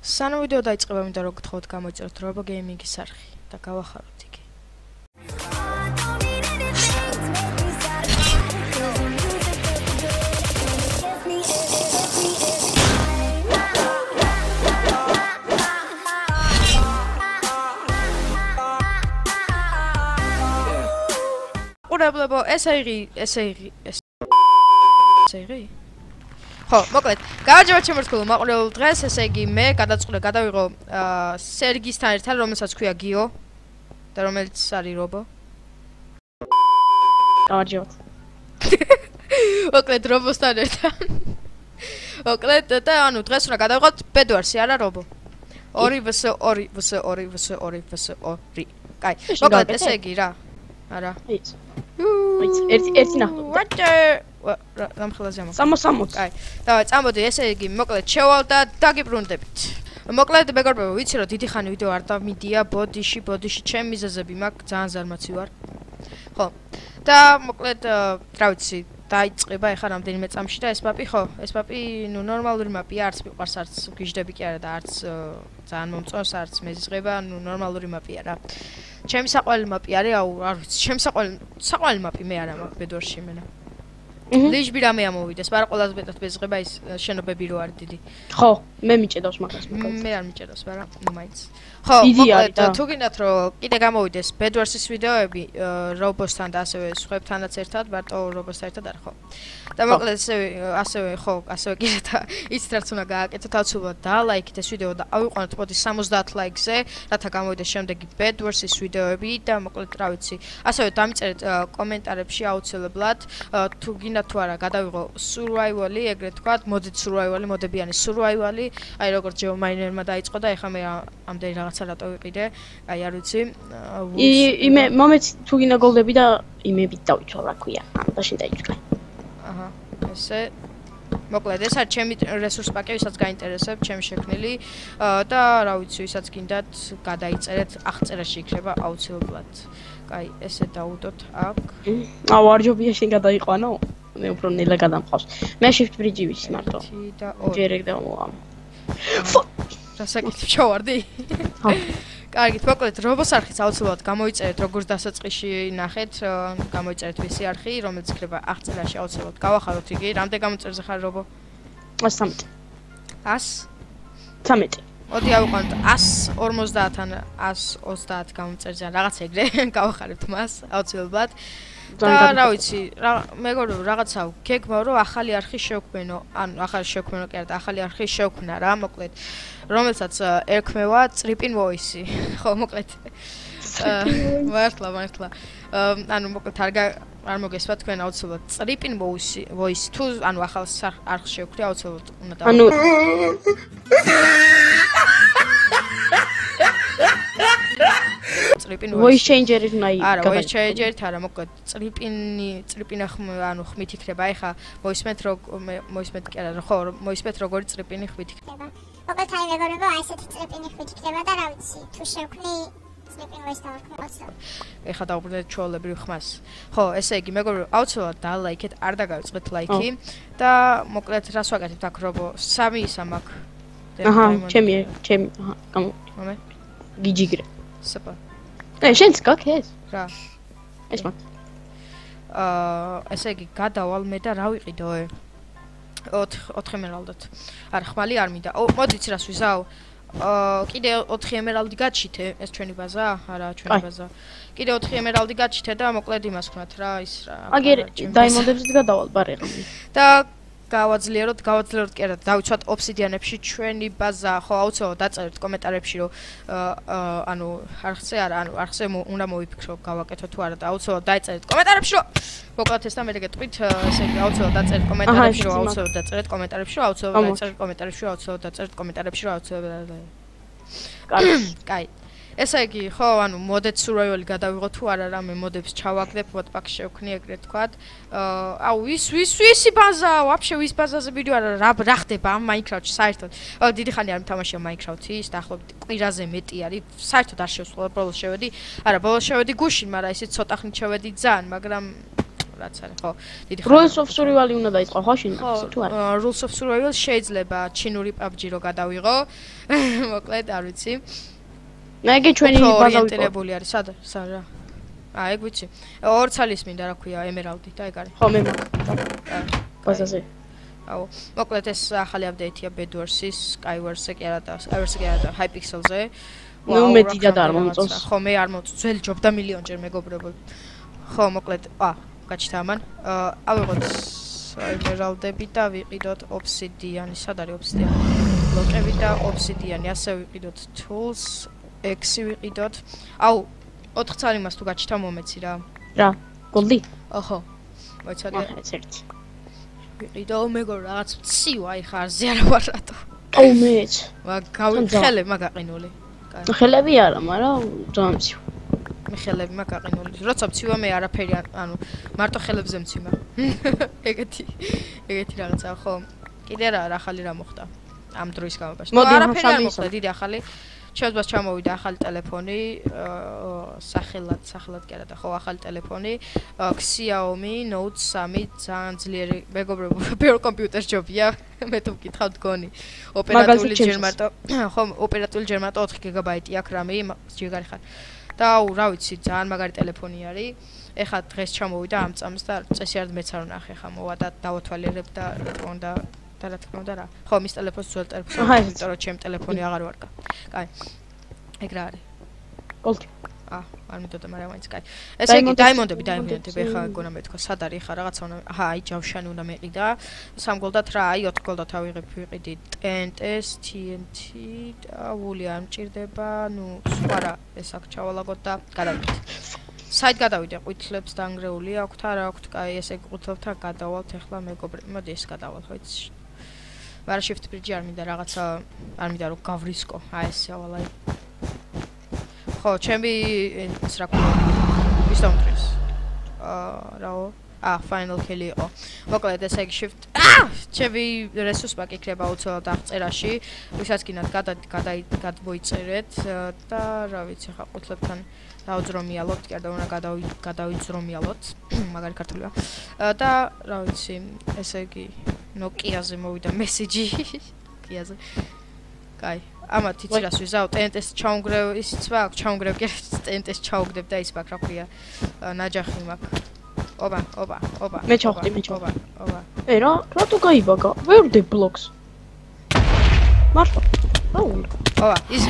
სანამ ვიდეო დაიწყება, მინდა რომ გთხოვთ გამოიწეროთ რობო გეიმინგის არხი და გავახაროთ იგი. ყურებლებო, ესე იგი, ესე იგი, ესე იგი ხო, მოკლედ, გამარჯობა ჩემართულ მაყურებელ დღეს, ესე იგი მე გადაწყვეტე გადავიღო სერგისთან ერთად, რომელსაც ქვია გიო და რომელიც არის რობო. გამარჯობა. მოკლედ რობოსთან ერთად. მოკლედ და ანუ დღეს უნდა გადავიღოთ ბედვარსი, არა რობო. 2 vs 2 vs 2 vs 2 vs 2. კაი, მოკლედ ესე იგი რა. არა. იცი. ერთი ერთი ნახო. ვაჭე რამხელაზე ამო. 60. კაი. დავაი, წამოდი, ესე იგი, მოკლედ შევალ და დაგიბრუნდებით. მოკლედ მეგობრებო, ვიცი რომ დიდი ხანი ვიდეო არ დამიდია ბოდიში, ბოდიში ჩემი მიზეზები მაქვს, ძალიან ზარმაცი ვარ. ხო. და მოკლედ რა ვიცი, დაიწყება ეხა რამდენიმე წამში და ეს პაპი ხო, ეს პაპი ნუ ნორმალური მაპია, არც მიყვარს, არც გიждები კი არა და არც ძალიან მომწონს, არც მეზიზღება, ნუ ნორმალური მაპია რა. ჩემი საყვარელი მაპი არის, აუ, არ ვიცი, ჩემი საყვარელი საყვარელი მაპი მე არა მაქვს ბედვარში მენა. ლიჟბი რამე ამოვიდეს, მაგრამ ყველაზე მეტად მეზღება ის შენობები რო არის დიდი. ხო, მე მიჭედავს მაგას მაგას. მე არ მიჭედავს, ნუ მაინც. ხო, მოკლედ თუ გინდათ რომ კიდე გამოვიდეს ბედვარსის ვიდეოები რობოსთან და ასევე სხვებთანაც ერთად, მარტო რობოსთან ერთად არ ხო. და მოკლედ ასევე ასევე ხო, ასევე კიდე და იცით რაც უნდა გააკეთოთ, აუცილებლად დალაიქეთ ეს ვიდეო და ავიყვანოთ პოდი 70 ლაიქზე, რათა გამოვიდეს შემდეგი ბედვარსის ვიდეოები და მოკლედ რა ვიცი, ასევე დამიწერეთ კომენტარებში აუცილებლად თუ გინდათ მინდა თუ არა გადავიღო survival-ი, ეგრეთ ვთქვათ, მოდით survival-ი, მოდებიანი survival-ი, აი როგორც ჯეო მაინერმა დაიწყო და ეხლა მე ამდენი რაღაცა რატო ვიყიდე, აი არ ვიცი. იმე მომეც თუ გინდა გოლდები და იმებით დავიცვალ, რა ქვია, და შენ დაიწყე. აჰა, ესე მოკლედ ეს არის ჩემი რესურს პაკეტი, ვისაც გაინტერესებს, ჩემი შექმნილი და რა ვიცი, ვისაც გინდათ გადაიწერეთ, აღწერაში იქნება აუცილებლად. კაი, ესე დაუდოთ აქ. აუ, არჯობია შენ გადაიყვანო? მე უფრო ნელა გადამყავს. მე shift bridge ვის მარტო. ჯერ ეგ დავა. დასაკეთებ ჩავარდი? ხო. კარგით, მოკლედ რობოს არხის აუცილებლად გამოიწერეთ როგორც დასაწყისში ნახეთ, გამოიწერეთ ვისი არხი, რომელიც იქნება აღწერაში აუცილებლად. გავახალოთ იგი, რამდენ გამოწერზე ხარ რობო? 113. 100? 13. მოდი ავიყვანოთ 150-ან 130 გამოწერზე რაღაც ეგრე, გავახარებთ მას აუცილებლად. და რა ვიცი, რა მეგობრებო, რაღაცა გეგმა რომ ახალი არხი შევქმნო, ანუ ახალი შევქმნო კი არა და ახალი არხი შევქმნა რა, მოკლედ, რომელსაც ერქმევა Tripin Voice. ხო, მოკლედ. მართლა, მართლა. ანუ მოკლედ არ არ მოგესვა თქვენ აუცილებლად Tripin Voice, Voice თუ ანუ ახალ არხს შევქმნი აუცილებლად უნდა და ანუ წრიპინი voice changer-ით უნდა იყოს. არა, voice changer-ით არა, მოკლედ წრიპინი, წრიპინა ანუ ხმით იქნება. ეხა voice-met რო voice-met კი არა, ხო, voice-met როგორი წრიპინი ხმით იქნება. მოკლედ აი მეგობრებო, აი ესეთი წრიპინი ხმით იქნება და რა ვიცი, თუ შევქმნი voice ეხა დაუბრუნდეთ ჩოლებრივ ხმას. ხო, ესე იგი, მეგობრებო, აუცილებლად დალაიქეთ, არ დაგავიწყეთ ლაიქი და მოკლედ რას ვაკეთებთ აქ რობო? სამი ისა მაქვს. აჰა, ჩემი, ჩემი, აჰა, გამო. მომე. გიჯიგრე. საპა. აი, შენც გაქეს? რა? ეს მაგ. აა, ესე იგი, გადავალ მე და რა ვიყიდოე? 4 4 ემერალდად. არა, ხმალი არ მინდა. მოდიც რას ვიზაო? აა, კიდე 4 ემერალდი გაჩითე, ეს ჩვენი ბაზა? არა, ჩვენი ბაზა. კიდე 4 ემერალდი გაჩითე და მოკლედ იმას ვქნათ რა, ის რა. აგერ დაიმონდებს გადავალ ბარეღი. და გავაძლიეროთ, გავაძლიეროთ კი არა, დავიცვათ ოფსიდიანებში ჩვენი ბაზა, ხო, აუცილებლად დაწერეთ კომენტარებში, რომ ანუ არხზე არა, ანუ არხზე უნდა მოიფიქრო, გავაკეთო თუ არა და აუცილებლად დაწერეთ კომენტარებში, რომ მოკლედ ეს და მე გეტყვით, ესე იგი აუცილებლად დაწერეთ კომენტარებში, რომ აუცილებლად დაწერეთ კომენტარებში, რომ აუცილებლად დაწერეთ კომენტარებში, რომ აუცილებლად დაწერეთ კომენტარებში, რომ აუცილებლად კაი. კაი. ესე იგი, ხო, ანუ მოდეთ survival-ი გადავიღო თუ არა რამე მოდებს ჩავაგდებ, მოდპაკ შევქნი ეგრეთ თქვათ. აა, აუ, ის ვის ვისი ბაზა, ვაფშე ვის ბაზაზე ვიდეო არა, რა რა ხდება ამ Minecraft-ში საერთოდ. აა, დიდი ხანი არ მთამაშია Minecraft-ი, ის დაახლოებით კვირაზე მეტი არის. საერთოდ არ შევსვლა, ბოლოს შევედი. არა, ბოლოს შევედი გუშინ, მაგრამ ისე ცოტა ხნით შევედი ძალიან, მაგრამ რაც არის, ხო. დიდი Rules of Survival უნდა დაიწყო ხო შინ? ხო, თუ არა. აა, Rules of Survival შეიძლება ჩინური PUBG რო გადავიღო. მოკლედ, არ ვიცი. მე იგი ჩვენი ორიენტირებული არის, სად რა? აა, ეგ ვიცი. ორ ცალის მინდა, რა ქვია, ემერალდი და ეგ არის. ხო მე ბაზაზე. აუ, მოკლედ ეს ახალი აპდეიტია Bedwars-ის, Skywars-ზე კი არა და Skywars-ზე კი არა და Hypixel-ზე. ნუ მე დიდად არ მომწონს. ხო, მე არ მომწონს. ძველი ჯობდა მილიონჯერ მეგობრებო. ხო, მოკლედ, ა, გაჩნდა ამან. ავიღოთ Emerald-ები და ვიყიდოთ Obsidian-ი. სად არის Obsidian? ბლოკები და Obsidian-ი. ასე ვიყიდოთ Tools, X-ი ვიყიდოთ. აუ, 4 წალი მას თუ გაჩნდა მომეცი რა. რა? გოლდი? ოხო. მოიცადე. აჰა, ეს ერთი. ვიყიდო მეგობრ რაღაც ცივა აი ხარზე არა ვარ რატო. აუ მეც. მაგ თან გავი ძა. ხელები მაგაყინული. კაი, ხელები არა, მაგრამ ძამცი. მე ხელები მაგაყინული. როცა მცივა მე არაფერი არ- ანუ მარტო ხელებზე მცივა. ეგეთი ეგეთი რაღაცა ხო. კიდე რა ახალი რა მოხდა ამ დროის განმავლობაში. მოდი, არაფერი არ მოხდა, დიდი ახალი. ჩემს ჩამოვიდა ახალი ტელეფონი, სახელად, სახელად კი არა და ხო, ახალი ტელეფონი, Xiaomi Note 3 ძალიან ძლიერი, მეგობრებო, ბევრ კომპიუტერ ჯობია, მე თუ მკითხავ დგონი. ოპერატიული ჯერ მარტო, ხო, ოპერატიული ჯერ მარტო 4 გიგაბაიტი აქვს რამე, ჯიგარი ხარ. და აუ, რა ვიცი, ძალიან მაგარი ტელეფონი არის. ეხლა დღეს ჩამოვიდა ამ წამს და წესიერ მეც არ ვნახე ხა მოვა და დავათვალიერებ და რა თქმა უნდა და რა თქმა უნდა რა. ხო, მის ტელეფონს ძველ ტელეფონს, ესეც. იმიტომ რომ ჩემ ტელეფონი აღარ ვარკა. კაი. ეგ რა არის? გოლდი. აა, არ მიდოდა, მაგრამ მაინც კაი. ესე იგი, დაიმონდები, დაიმონდები, მ. გონა მეთქვა, სად არის ხა რაღაცა უნდა, აჰა, აი ჯავშანი უნდა მეყიდა. 3 გოლდათ რა, აი 4 გოლდათ ავიღებ, ვიყიდი TNT-ს, TNT და ვული არ მჭირდება, ნუ სხვა რა, ეს აქ ჩავალაგოთ და გადავიდეთ. საით გადავიდე, ყვითლებს დაანგრეული აქვთ, არა აქვთ, კაი, ესე ყვითლებთან გადავალთ ეხლა მეგობრები. მოდი ეს გადავალ, ხო იცი. ვარა shift bridge არ მინდა რაღაცა, არ მინდა რომ გავრისკო. აი ეს ავალ აი. ხო, ჩემი ეს რა ქვია? ვის დამტრის? აა, რაო? აა, final kill იყო. მოკლედ ესე იგი shift. ჩემი resource pack იქნება უცბად აღწერაში. ვისაც გინდათ გადა გადა გადმოიწერეთ და რა ვიცი, ხა ყუთლებთან დაუძრომიალოთ, კი არა და უნდა გადავი გადავიძრომიალოთ. მაგარი ქართულია. და რა ვიცი, ესე იგი Nokia-ზე მოვიდა მესიჯი. Nokia-ზე. კაი. ამათ იცი რას ვიზავ, TNT-ს ჩაუნგრევ, ისიც მაქვს, ჩაუნგრევ კი TNT-ს ჩაუგდებ და ის მაქვს, რა ქვია, ნაჯახი მაქვს. ოპა, ოპა, ოპა. მე ჩავხდი, მე ოპა, ოპა. ე რა, რატო გაიბაგა? ვერდე ბლოკს. მართლა. აუ, ოპა, ის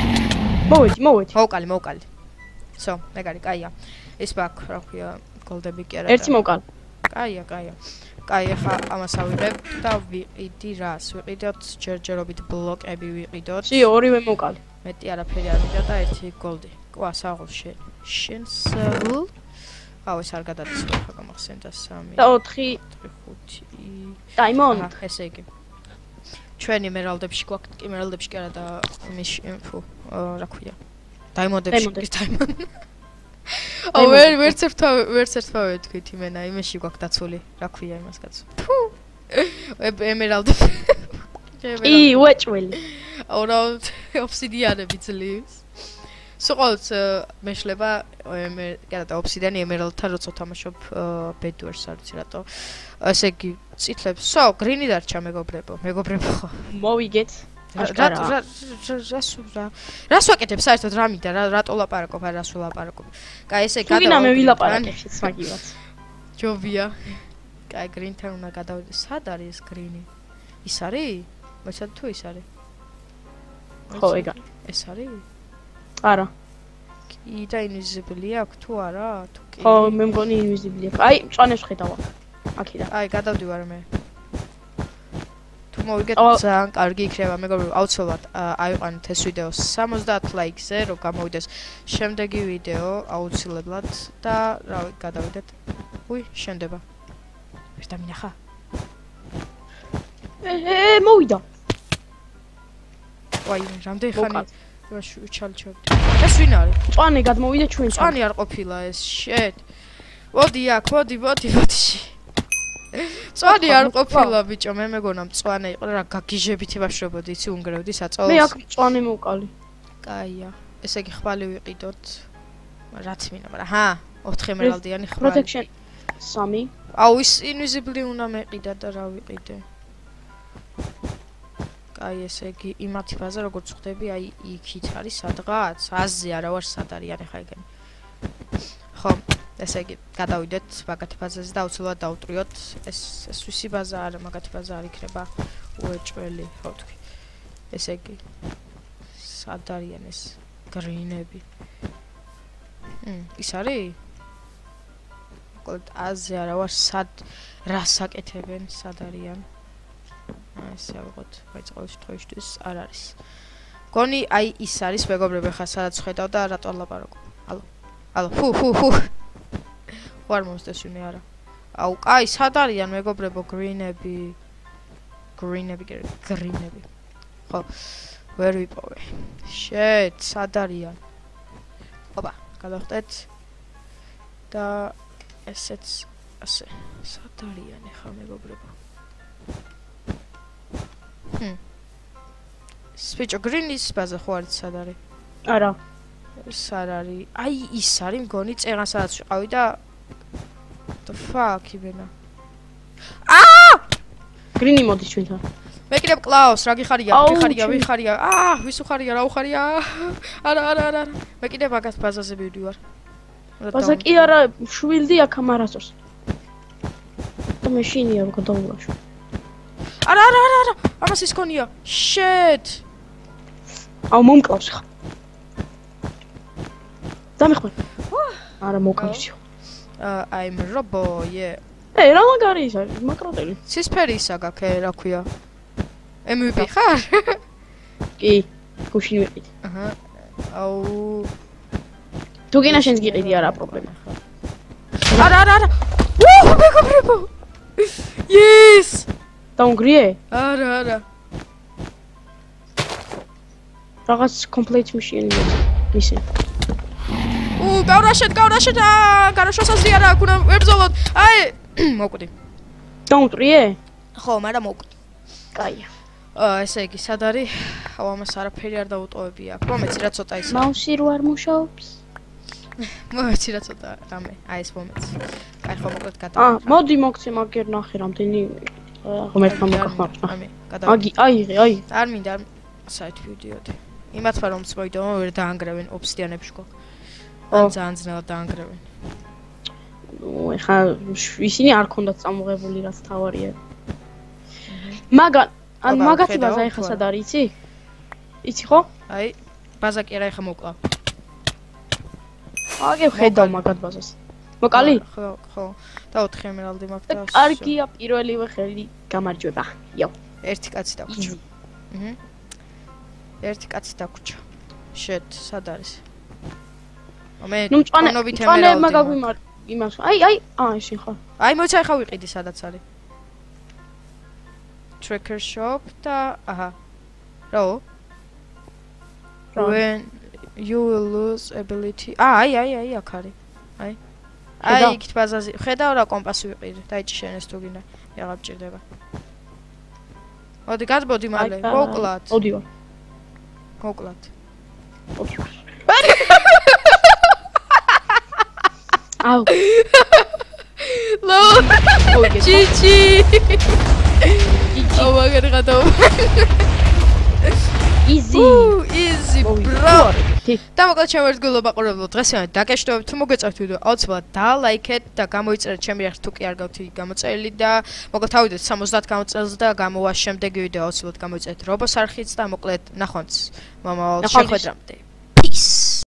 მოვედი, მოვედი. მოვკალი, მოვკალი. სო, მეგარი, კაია. ის მაქვს, რა ქვია, გოლდები კი არა. ერთი მოვკალ. კაია, კაია. კაი, ახლა ამას ავიღებ და ვიყიდი რას? ვიყიდოთ ჯერჯერობით ბლოკები ვიყიდოთ. სი ორივე მოვკალი. მეტი არაფერი არ მინდა და ერთი გოლდი. ყვა, საღოლ შენ. შენ საღოლ. აუ, ეს არ გადადის, ხა გამახსენდა 3. და 4 5. დაიმონ. აჰა, ესე იგი. ჩვენი მერალდებში გვაქვს, კი მერალდებში კი არა და იმის ფუ, რა ქვია. დაიმონდებში კი აუ, ვერ ვერც ერთვა ვერც ერთვა ვეთქვით იმენა, იმაში გვაქვს დაცული. რა ქვია იმას კაცო. ფუ. ემერალდები. კი, უეჭველი. აუ, რა ოფსიდიანები ძლივს. სულ მეშლება მე კი არა და ოფსიდიანი ემერალდთან როცა თამაშობ ბედვერს არ ვიცი რატო. ესე იგი, წითლებს. სო, გრინი დარჩა მეგობრებო, მეგობრებო მოვიგეთ. რა რა რას რა რას ვაკეთებ საერთოდ რა მინდა რა რატო ლაპარაკობ არ რას ვლაპარაკობ კაი ესე თუ გინდა მე გადავიდეთ, ვილაპარაკე შეც მაგივაც. ჯობია კაი გრინთან უნდა გადავიდე სად არის ეს გრინი ის არის მოიცადე თუ ის არის ხო, ეგ არის. ეს არის არა. კი და ინვიზიბლი აქვს თუ არა თუ კი ხო, მე მგონი ინვიზიბლია. აი, მწვანეს ხედავა. აქედან. აი გადავდივარ მე თუ მოვიგეთ ავა- ძალიან კარგი იქნება. მეგობრებო აუცილებლად აიყვანეთ ეს ვიდეო 70 ლაიქზე რომ გამოვიდეს შემდეგი ვიდეო აუცილებლად და რავი გადავიდეთ. უი შენდება. ვერ დამინახა. ე, მოვიდა. ვაი რამდენი ხანი ვაში ჩალჩობდი ეს ვინ არის? მწვანე გადმოვიდა ჩვენ. წვანი არ ყოფილა ეს შეთ. მოდი აქ მოდი მოდი მოდი წვანი არ ყოფილა ბიჭო მე მეგონა მწვანე იყო რა გაგიჟებით იბაშრებოდი იცი უნგრევდი მე საწოლს აქ მწვანე მოვკალი. კაია ესე იგი ხმალი ვიყიდოთ. რაც მინდა მაგრამ ჰა 4 ემერალდიანი ხმალი. Protection. 3 აუ ის invisible უნდა მეყიდა და რა ვიყიდე. აი ესე იგი იმათი ფაზა როგორც ხვდები აი იქით არის სადღაც აზზე არა ვარ სად არის არი ხა ეგენი ესე იგი გადავიდეთ მაგათი ფაზაზე და აუცილებლად დავუტრიოთ ეს ეს ვისი ბაზა არა მაგათი ბაზა არ იქნება უეჭველი ხო თქვი ესე იგი სად არიან ეს გრინები მ ის არის მოკლედ აზზე არა ვარ სად რას აკეთებენ სად არიან აი ესე ავიღოთ բայց ყოველ შემთხვევაში არ არის გონი აი ის არის მეგობრებო ხა სადაც ხედავ და რატო ლაპარაკო ალო ალო ფუ ხო არ მომწონს ვინმე არა. აუ, კაი, სად არიან მეგობრებო გრინები? გრინები, გრინები. ხო, ვერ ვიპოვე. შეთ, სად არიან? ოპა, გადავხტეთ. და ესეც ასე. სად არიან ახლა მეგობრებო? ჰმ. სპიჩო გრინის ბაზა ხო არის სად არის? არა. სად არის? აი, ის არის მგონი წეღან სადაც ვიყავი და the fuck იბენა აა გრინი მოდის ჩვენთან. მე კიდე კლაუს რა გიხარია გიხარია ვიხარია. აა ვის უხარია რა უხარია? არა არა არა. მე კიდე მაგას ბაზაზე მივდივარ ბაზა კი არა შვილდი აქ ამარასოს. და მე შინია რომ გადაულაშო არა არა არა არა. ამას ის ქონია. Shit! აუ მომკლავს ხა. დამეხმარ. არა მოკავშირო აი რობო ე ე რა მაგარი ის არის? მაკროტელი. ცისფერი ისა გაქვს რა ქვია. MVP ხარ? კი გუშინ ვიყიდ აჰა აუ. თუ გინა შენს გიყიდი არა პრობლემა არა არა არა უუ მეგობრებო yes! დაუნგრიე არა არა. რაღაც complete mission მისე უ გავრაშეთ გავრაშეთ. აა გარაშოსაზრი არა აქ უნდა ვებზოლოთ აი მოკვდი. დაუნტრიე ხო მაგრამ მოკვდი. კაია. აა ესე იგი სად არის? აუ ამას არაფერი არ დაუტოვები აქ. მომეცი რა ცოტა ის მაუსი რო არ მუშაობს? მომეცი რა ცოტა რამე. აი ეს მომეცი კაი ხო მოკლედ გადა აა მოდი მოგცე მაგერ ნახე რამდენი ღმერთმა მოგახმაროს ამე გადა აგი აიღე აი. არ მინდა საით ვიდიოდი იმათმა რომ წმოიდო ვერ დაანგრევენ ოფსიდიანებში ხო ან ძალიან ძნელად დაანგრევენ? ნუ ეხა ისინი არ ქონდათ წამოღებული რაც თავარია. მაგან ან მაგათი ბაზა ეხა სად არის იცი? იცი ხო? აი ბაზა კი არა ეხა მოკლა. აგე ხედავ მაგათ ბაზას. მოკალი ხო ხო. და 4 ემერალდი მაქვს და კარგია პირველივე ხელი გამარჯვება. იო. ერთი კაცი დაგვრჩა აჰა. ერთი კაცი დაგვრჩა შეთ სად არის მე ნუ მწვანე მწვანე მაგაგვიმარ იმას აი აი აა ისი ხო. აი მოიცა ხა ვიყიდი სადაც არის. Tracker shop და აჰა. რო when you will lose ability აი აი აი აქ არის. აი. აი იქით ბაზაზე ხედავ რა კომპასი ვიყიდე დაიჭიშენეს თუ გინდა. აღარ ჭირდება. მოდი გადბოდი მალე. მოკლათ მოდივა მოკლათ მოდივა აუ. ლო ჯიჯი. ო მაგარი გადავა easy. Easy bro და მოკლედ ჩემ ერთგულობა ყურებულო დღესიანი დაკეშტოებ თუ მოგეწევთ ვიდეო აუცილებლად დალაიქეთ და გამოიწერეთ. ჩემი ერთ თუ კი არ გავთი გამოწერილი და მოკლედ თავიდეთ 70 გამოწერილს და გამოვა შემდეგი ვიდეო აუცილებლად გამოიწერეთ. რობოს არხიც და მოკლედ ნახვამდის მომავალ შეხვედრამდე peace